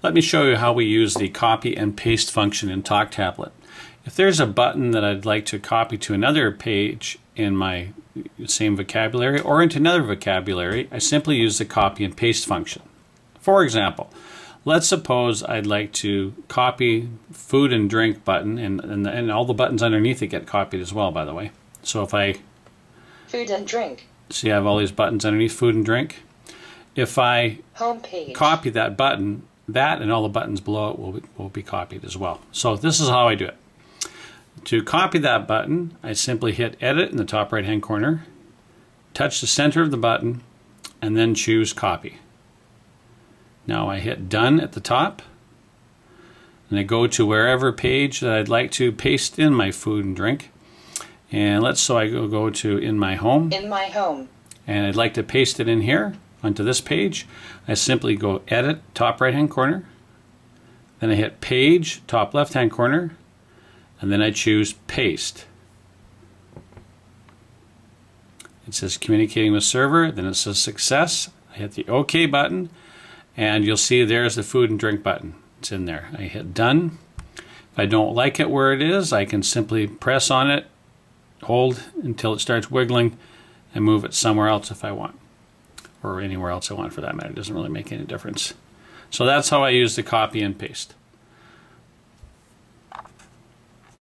Let me show you how we use the copy and paste function in TalkTablet. If there's a button that I'd like to copy to another page in my same vocabulary or into another vocabulary, I simply use the copy and paste function. For example, let's suppose I'd like to copy food and drink button and, and, and all the buttons underneath it get copied as well, by the way. So if I food and drink. See, I have all these buttons underneath food and drink. If I Homepage. copy that button, that and all the buttons below it will be, will be copied as well. So this is how I do it. To copy that button, I simply hit Edit in the top right hand corner, touch the center of the button, and then choose Copy. Now I hit Done at the top, and I go to wherever page that I'd like to paste in my food and drink. And let's so I go, go to In My Home. In My Home. And I'd like to paste it in here onto this page. I simply go Edit, top right hand corner. Then I hit Page, top left hand corner. And then I choose Paste. It says Communicating with Server. Then it says Success. I hit the OK button. And you'll see there's the food and drink button. It's in there. I hit Done. If I don't like it where it is, I can simply press on it hold until it starts wiggling and move it somewhere else if I want or anywhere else I want for that matter. It doesn't really make any difference. So that's how I use the copy and paste